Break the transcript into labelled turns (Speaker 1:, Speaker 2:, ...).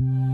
Speaker 1: you